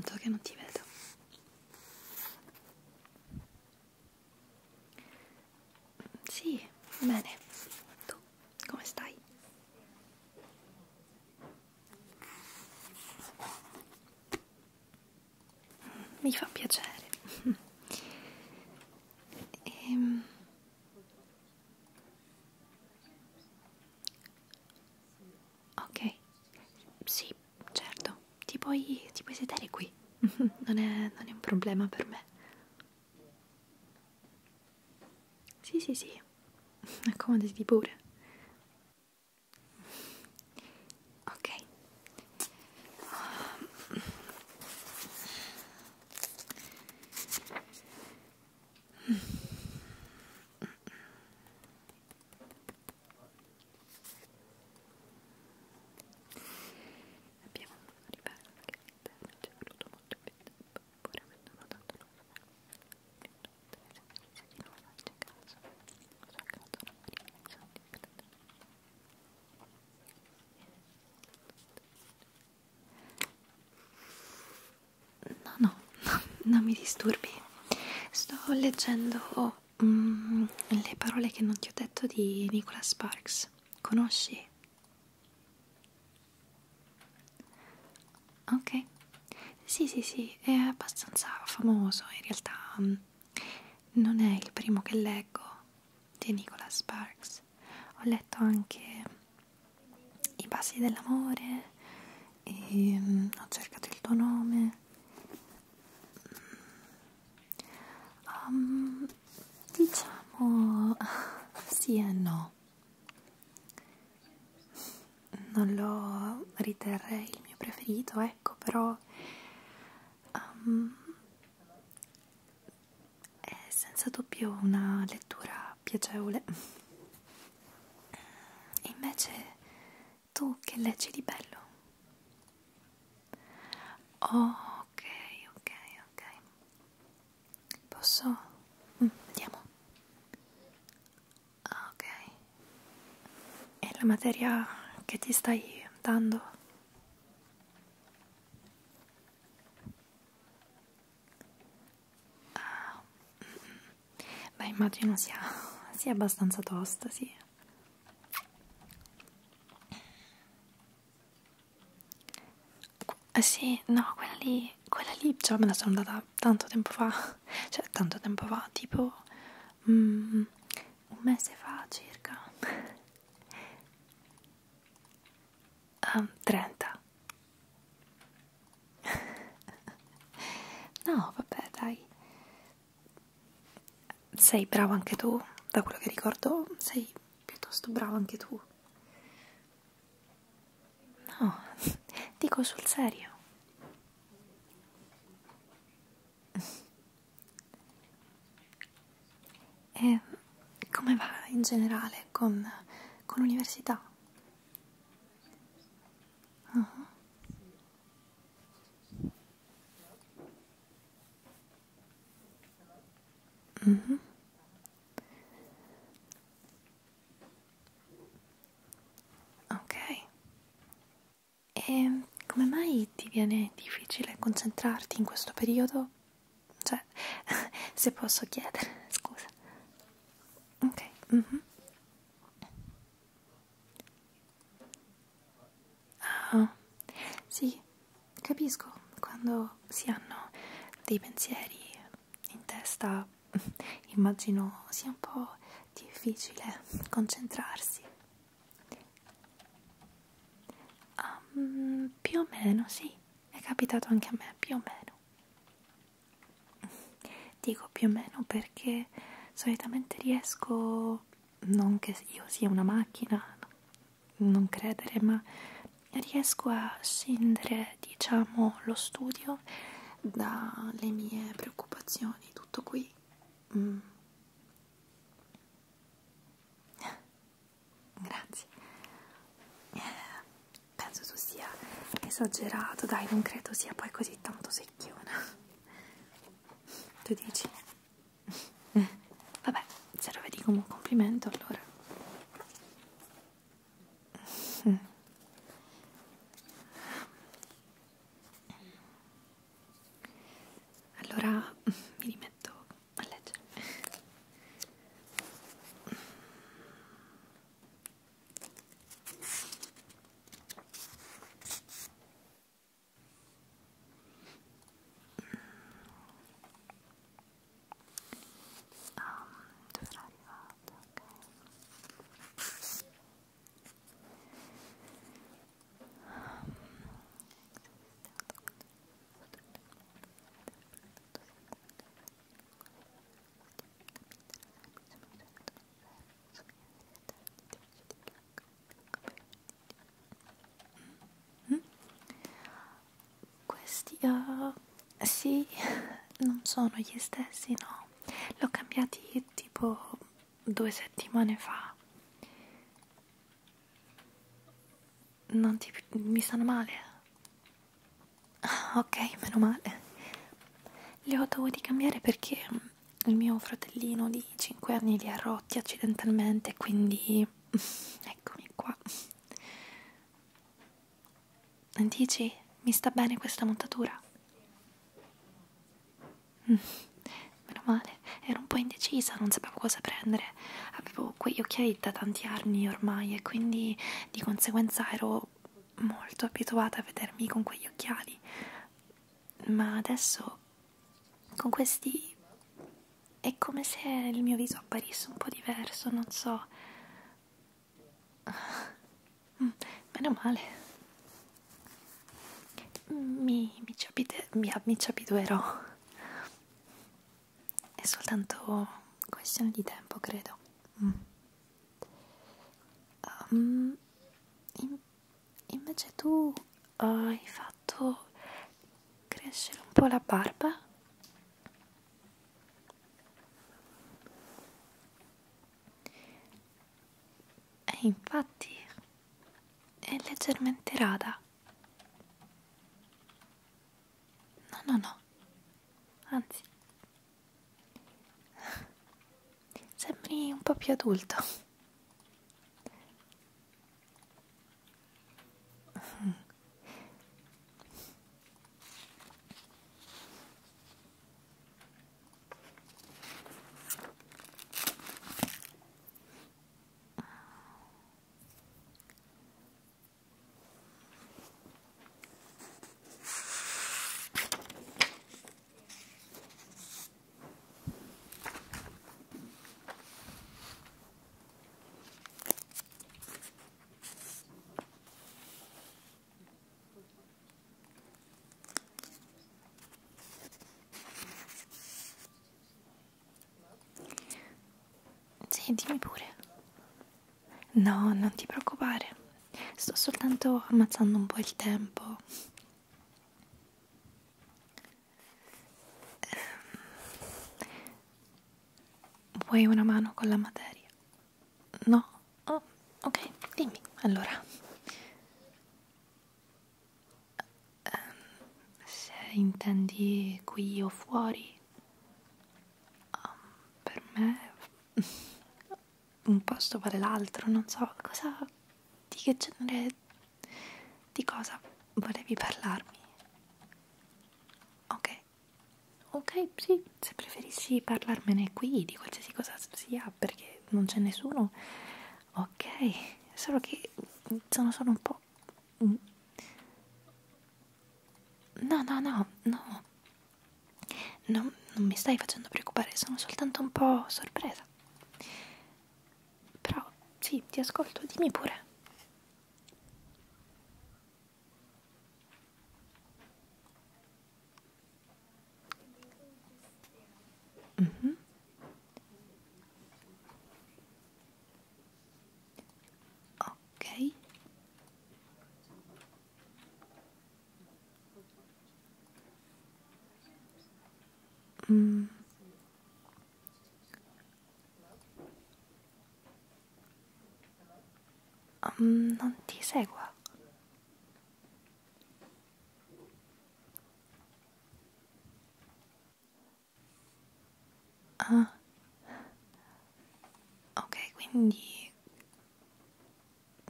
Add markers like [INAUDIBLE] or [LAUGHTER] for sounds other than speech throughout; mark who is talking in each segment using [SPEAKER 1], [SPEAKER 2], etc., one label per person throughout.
[SPEAKER 1] tanto che non ti vedo. Sì, bene. Tu come stai? Mi fa piacere. Ehm... Ok, sì, certo, ti puoi, ti puoi sedere qui, non è, non è un problema per me. Sì, sì, sì, accomodati pure. Ok. Abbiamo un ribello che all'interno ci è voluto molto più tempo, pur avendo notato lo svelto di nuovo in casa, cosa che la donna Maria No, no, no, non mi disturbi. Sto leggendo mm, le parole che non ti ho detto di Nicholas Sparks. Conosci? Ok. Sì, sì, sì, è abbastanza famoso. In realtà mm, non è il primo che leggo di Nicholas Sparks. Ho letto anche I passi dell'amore e mm, ho cercato il tuo nome. Um, diciamo [LAUGHS] sì e no. Non lo riterrei il mio preferito, ecco, però um, è senza dubbio una lettura piacevole. E invece tu che leggi di bello? Oh, ok, ok, ok. Posso? Mm, vediamo. Ah, ok. E la materia che ti stai dando? Ah, beh, immagino sia, sia abbastanza tosta, sì. Eh sì, no, quella lì, quella lì già me la sono data tanto tempo fa, [LAUGHS] cioè tanto tempo fa, tipo mm, un mese fa circa. [LAUGHS] Um, 30. [LAUGHS] no, vabbè, dai. Sei bravo anche tu, da quello che ricordo, sei piuttosto bravo anche tu. No, dico sul serio. E come va in generale con, con l'università? Uh -huh. Mm -hmm. Ok. E come mai ti viene difficile concentrarti in questo periodo? Cioè, [LAUGHS] se posso chiedere. Mm -hmm. Ah, sì, capisco quando si hanno dei pensieri in testa, [LAUGHS] immagino sia un po' difficile concentrarsi. Um, più o meno, sì, è capitato anche a me, più o meno. [LAUGHS] Dico più o meno perché solitamente riesco, non che io sia una macchina, non credere, ma riesco a scindere, diciamo, lo studio dalle mie preoccupazioni, tutto qui. Mm. Grazie. Penso tu sia esagerato, dai, non credo sia poi così tanto secchiona. Tu dici? Vabbè, se lo vedi complimento, allora. sono gli stessi, no. L'ho cambiati tipo due settimane fa. Non ti... mi stanno male? Ok, meno male. Li ho dovuti cambiare perché il mio fratellino di 5 anni li ha rotti accidentalmente, quindi eccomi qua. Dici, mi sta bene questa montatura? Meno male, ero un po' indecisa, non sapevo cosa prendere. Avevo quegli occhiali da tanti anni ormai e quindi di conseguenza ero molto abituata a vedermi con quegli occhiali. Ma adesso con questi è come se il mio viso apparisse un po' diverso, non so. Mm, meno male. Mi, mi ci abituerò. È soltanto questione di tempo, credo. Mm. Um, in, invece tu hai fatto crescere un po' la barba? E infatti è leggermente rada. No, no, no. Anzi, un po' più adulto. Sì, dimmi pure. No, non ti preoccupare. Sto soltanto ammazzando un po' il tempo. Vuoi una mano con la materia? No? Oh, ok, dimmi allora. Se intendi qui o fuori, um, per me un posto vale l'altro, non so cosa, di che genere, di cosa volevi parlarmi. Ok, ok, sì, se preferissi parlarmene qui di qualsiasi cosa sia, perché non c'è nessuno, ok, solo che sono solo un po'... No, no, no, no, no, non mi stai facendo preoccupare, sono soltanto un po' sorpresa. Sì, ti ascolto, dimmi pure. Ok. Mm. Non ti segua. Ah. Ok, quindi...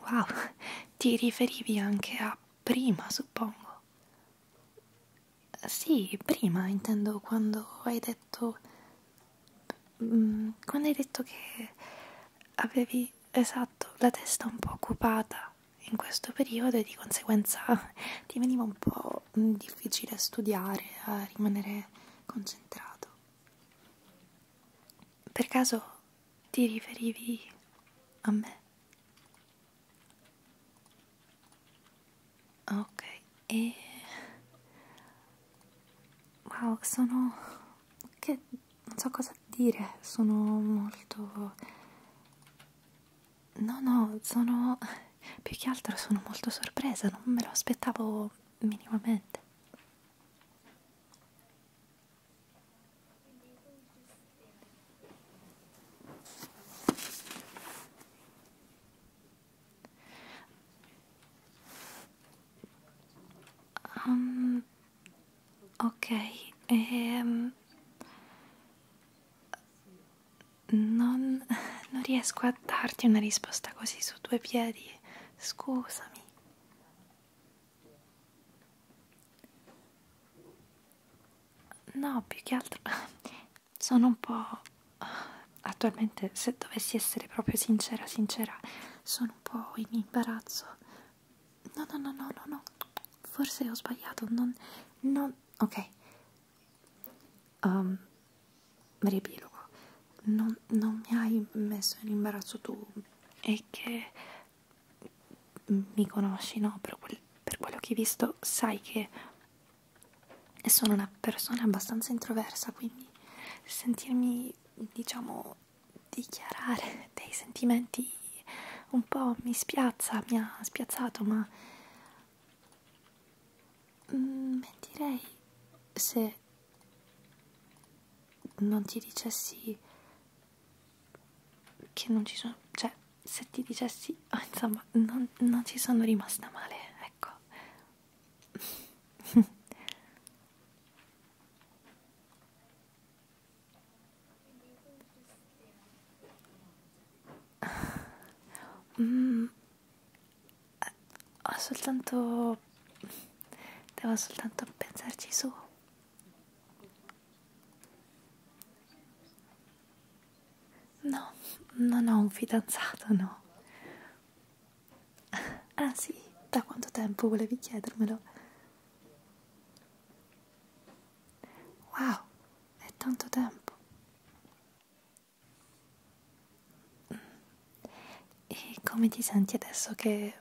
[SPEAKER 1] Wow, [LAUGHS] ti riferivi anche a prima, suppongo. Sì, prima intendo quando hai detto... Mm, quando hai detto che avevi, esatto, la testa un po' occupata in questo periodo e di conseguenza [LAUGHS] ti veniva un po' difficile studiare, a rimanere concentrato. Per caso ti riferivi a me? Ok, e... Wow, sono... che... non so cosa dire, sono molto... No, no, sono più che altro sono molto sorpresa, non me lo aspettavo minimamente. Um, ok, ehm... riesco a darti una risposta così su due piedi. Scusami. No, più che altro [LAUGHS] sono un po'... Attualmente, se dovessi essere proprio sincera, sincera, sono un po' in imbarazzo. No, no, no, no, no, no. Forse ho sbagliato. Non... non ok. Um, riepilogo. Non, non mi hai messo in imbarazzo tu. È che mi conosci, no? Per, quel, per quello che hai visto, sai che sono una persona abbastanza introversa, quindi sentirmi, diciamo, dichiarare [LAUGHS] dei sentimenti un po' mi spiazza, mi ha spiazzato, ma mm, mentirei se non ti dicessi che non ci sono, cioè se ti dicessi, oh, [LAUGHS] insomma, non, non ci sono rimasta male, ecco. [LAUGHS] Mm, ho soltanto devo soltanto pensarci su no non ho un fidanzato no ah sì da quanto tempo volevi chiedermelo wow è tanto tempo e come ti senti adesso che,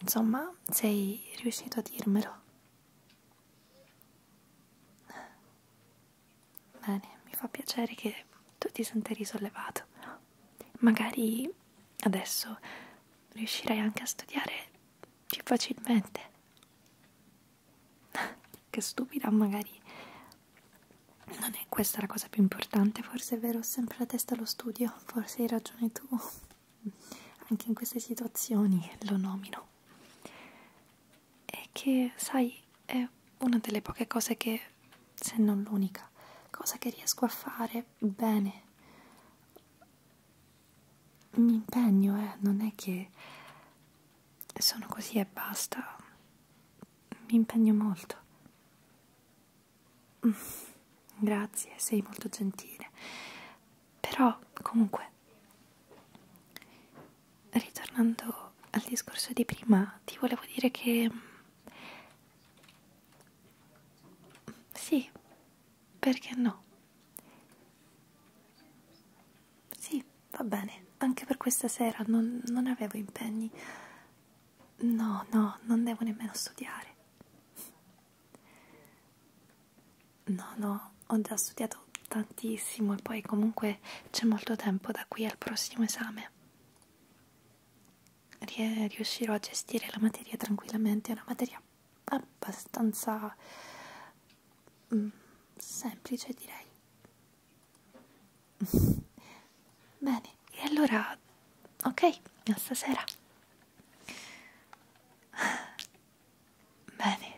[SPEAKER 1] insomma, sei riuscito a dirmelo? Bene, mi fa piacere che tu ti senta risollevato. Magari adesso riuscirai anche a studiare più facilmente. [LAUGHS] Che stupida, magari non è questa la cosa più importante, forse è vero, sempre la testa allo studio, forse hai ragione tu, anche in queste situazioni lo nomino. E che, sai, è una delle poche cose che, se non l'unica, cosa che riesco a fare bene. Mi impegno, eh, non è che sono così e basta, mi impegno molto. Grazie, sei molto gentile. Però, comunque, ritornando al discorso di prima, ti volevo dire che... Sì, perché no? Sì, va bene, anche per questa sera non, non avevo impegni. No, no, non devo nemmeno studiare. No, no, ho già studiato tantissimo e poi comunque c'è molto tempo da qui al prossimo esame. Riuscirò a gestire la materia tranquillamente, è una materia abbastanza mm, semplice direi. [LAUGHS] Bene, e allora, ok, a stasera. Bene,